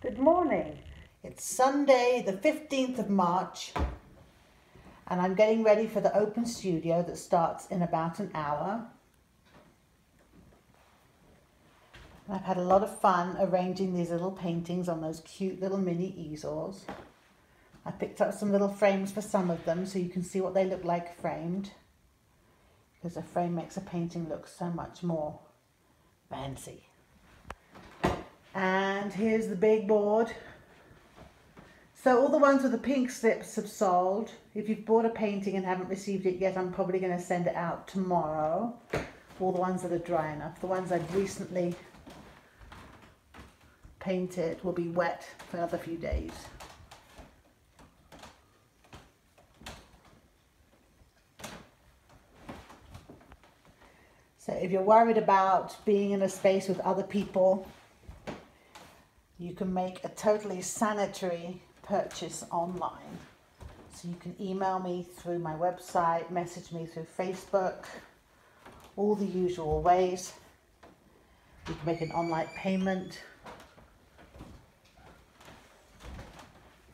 Good morning. It's Sunday, the 15th of March, and I'm getting ready for the open studio that starts in about an hour. I've had a lot of fun arranging these little paintings on those cute little mini easels. I picked up some little frames for some of them so you can see what they look like framed. Because a frame makes a painting look so much more fancy. And here's the big board. So all the ones with the pink slips have sold. If you've bought a painting and haven't received it yet, I'm probably going to send it out tomorrow. All the ones that are dry enough. The ones I've recently painted will be wet for another few days. So if you're worried about being in a space with other people, you can make a totally sanitary purchase online. So you can email me through my website, message me through Facebook, all the usual ways. You can make an online payment.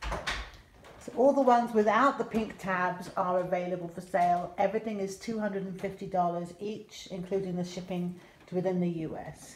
So all the ones without the pink tabs are available for sale. Everything is $250 each, including the shipping to within the US.